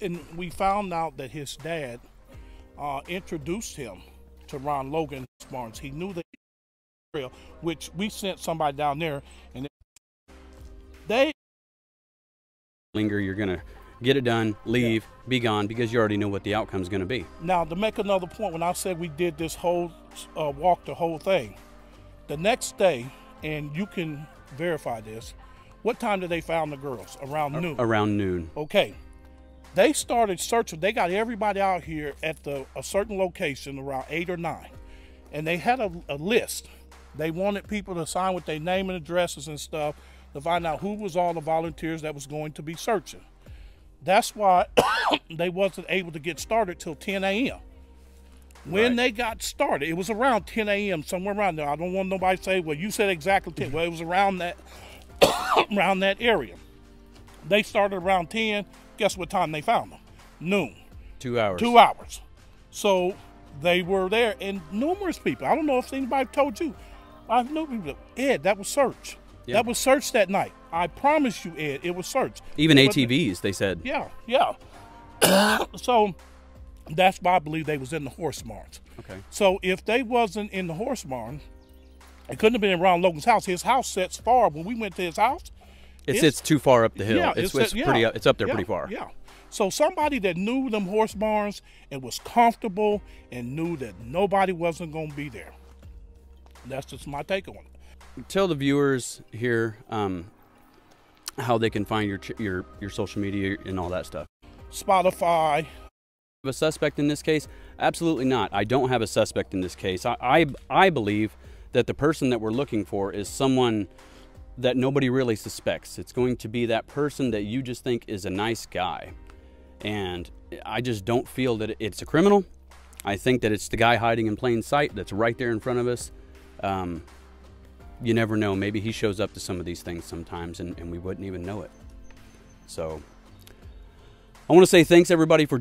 And we found out that his dad uh, introduced him to Ron Logan Barnes. He knew the trail, which we sent somebody down there, and they linger. You're gonna get it done, leave, be gone because you already know what the outcome's gonna be. Now, to make another point, when I said we did this whole uh, walk, the whole thing, the next day, and you can verify this. What time did they found the girls? Around noon. Around noon. Okay. They started searching. They got everybody out here at the a certain location around eight or nine, and they had a, a list. They wanted people to sign with their name and addresses and stuff to find out who was all the volunteers that was going to be searching. That's why they wasn't able to get started till 10 a.m. When Right. they got started, it was around 10 a.m. somewhere around there. I don't want nobody to say, "Well, you said exactly 10." Well, it was around that around that area. They started around 10. Guess what time they found them? Noon. Two hours. Two hours. So they were there, and numerous people. I don't know if anybody told you. I know people. Ed, that was search. That was search that night. I promise you, Ed, it was search. Even ATVs, they said. Yeah, yeah. so that's why I believe they was in the horse barns. Okay. So if they wasn't in the horse barn, it couldn't have been around Logan's house. His house sets far. When we went to his house, It It's- sits too far up the hill. yeah, it's, it's, it's yeah, pretty. It's up there yeah, pretty far. Yeah. So somebody that knew them horse barns and was comfortable and knew that nobody wasn't going to be there. That's just my take on it. Tell the viewers here um, how they can find your your your social media and all that stuff. Spotify. Have a suspect in this case? Absolutely not. I don't have a suspect in this case. I, I, I believe that the person that we're looking for is someone that nobody really suspects. It's going to be that person that you just think is a nice guy. And I just don't feel that it's a criminal. I think that it's the guy hiding in plain sight that's right there in front of us. Um, you never know. Maybe he shows up to some of these things sometimes and, and we wouldn't even know it. So I want to say thanks everybody for